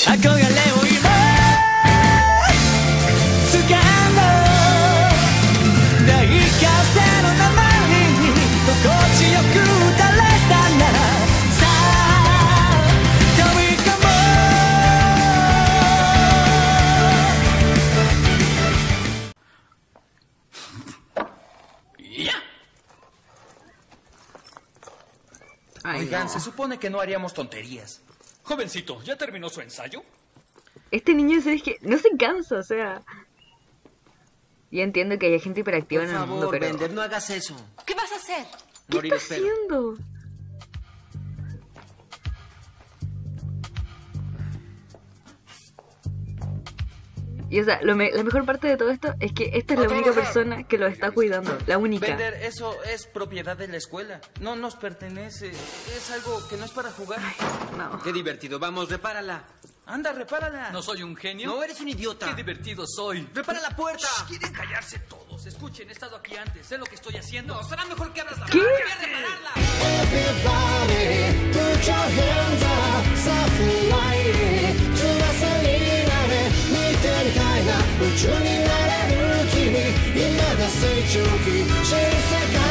憧れを今掴んだ大風の名前に心地よく打たれたならさあ飛び込もういや Ay, Oigan, no. se supone que no haríamos tonterías. Jovencito, ¿ya terminó su ensayo? Este niño es que no se cansa, o sea. Yo entiendo que hay gente hiperactiva Por en el mundo, pero. Bender, no hagas eso. ¿Qué vas a hacer? ¿Qué Morir, está espera. haciendo? Y o sea, lo me- la mejor parte de todo esto es que esta es la única persona que lo está cuidando. La única. Bender, eso es propiedad de la escuela. No nos pertenece. Es algo que no es para jugar. No. Qué divertido. Vamos, repárala. Anda, repárala. ¿No soy un genio? No, eres un idiota. ¡Qué divertido soy! ¡Repara la puerta! Shh, Quieren callarse todos. Escuchen, he estado aquí antes. Sé lo que estoy haciendo. No, será mejor que abras la ¿Qué? chase a guy.